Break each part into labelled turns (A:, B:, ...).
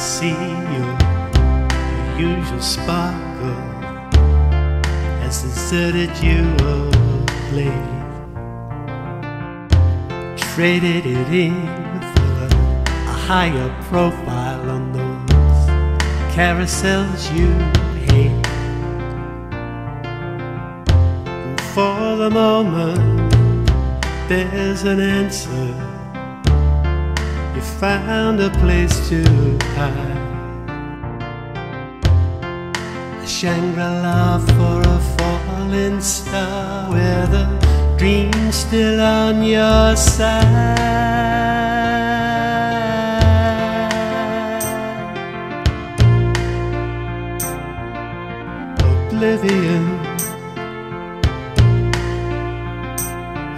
A: see your usual sparkle has deserted you of late. Traded it in for a higher profile on those carousels you hate. And for the moment, there's an answer. Found a place to hide. A Shangri-La for a falling star where the dream's still on your side. Oblivion,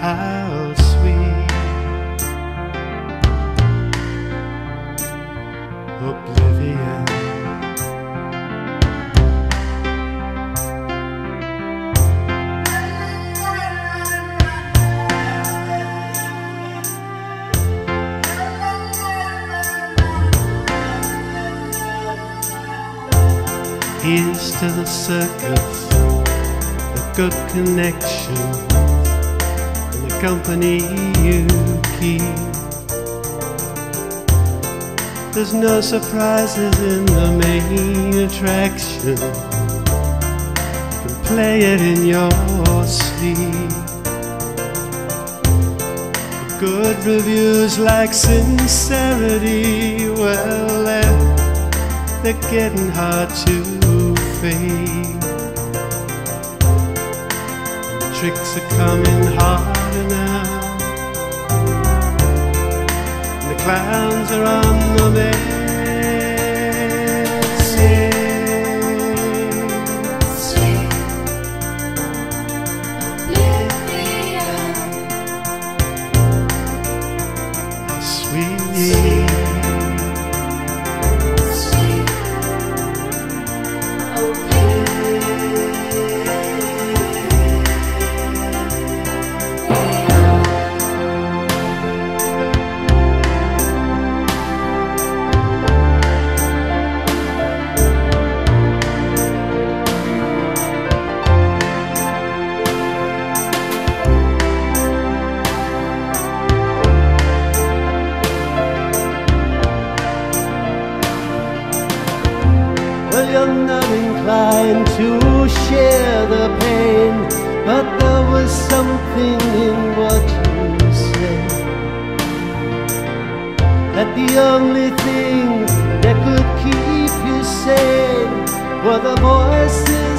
A: how Here's to the circus, the good connection, and the company you keep. There's no surprises in the main attraction. You can play it in your sleep. Good reviews like sincerity, well, they're, getting hard to fade. Tricks are coming harder now. And the clowns are on the mend. Sweet. Well, you're not inclined to share the pain, but there was something in what you said. That the only thing that could keep you sane were the voices